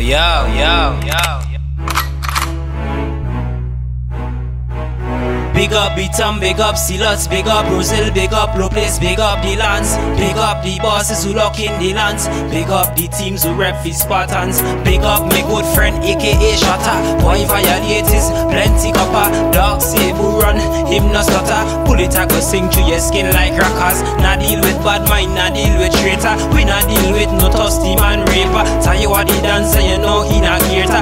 yo, yo, yo. Big up Beatam, big up Silas, big up Brazil, big up Lopez, big up the lands, big up the bosses who lock in the lands, big up the teams who rep the Spartans, big up my good friend aka Shatter, boy violators, plenty copper, run, him no stutter, pull it I go sing through your skin like rockers, not deal with bad mind, not deal with traitor, we not deal with no thirsty man raper, tell you what the dancer, you know he not cater,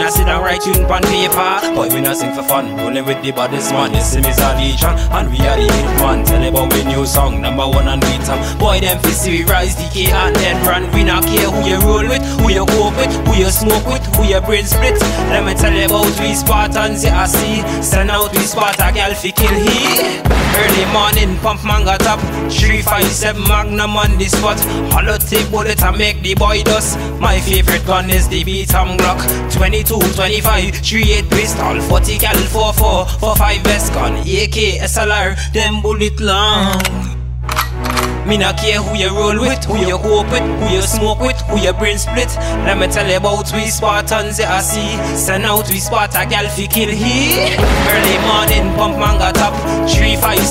me you not sit down write tune on paper, boy we not sing for fun, rolling with the this man, this is a legion And we are the hit man, tell about we new song Number one and beat em Boy them fi see we rise, DK and then run. We not care who you roll with, who you cope with Who you smoke with, who you brain split. Let me tell you about we Spartans, yeah I see. Send out we Sparta, girl fi kill he. Early morning, pump manga top. 357 Magnum on the spot. Hollow tip bullet and make the boy dust. My favorite gun is the Beatam Glock. 22, 25, 38 pistol 40 cal 44, 45 vest gun AK, SLR, them bullet long me not care who you roll with, who you cope with, who you smoke with, who your brain split. Let me tell you about we Spartans, yeah I see. Send out we Sparta, gal fi kill he. Early morning, pump manga top.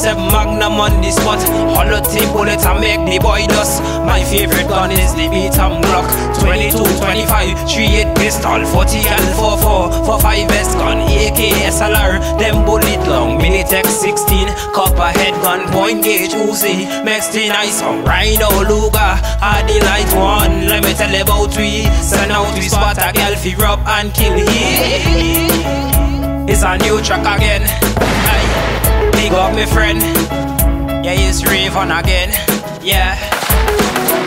357 Magnum on the spot. Hollow tip bullet and make the boy dust. My favorite gun is the Beatam Glock. 22, 25, 38 pistol, 40 cal 44, 45 vest gun, AK, SLR, them bullet long. Minitech 16, copper head gun, point gauge, Uzi, MAC-10 nice on Rhino I the light one Let me tell about we Send out we spot a girl fi rub and kill he It's a new track again. Big up my friend. Yeah it's Raevon again. Yeah.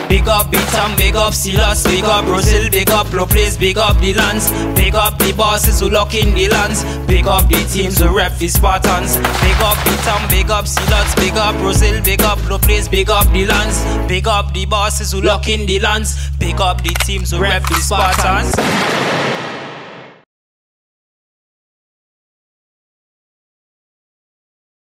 Big up Beatam, big up Silas, big up Brazil, big up Lopez, big up the lands, big up the bosses who lock in the lands, big up the teams who rep the Spartans, big up Beatam, big up Silas, big up Brazil, big up Lopez, big up the lands, big up the bosses who lock in the lands, big up the teams who rep the Spartans.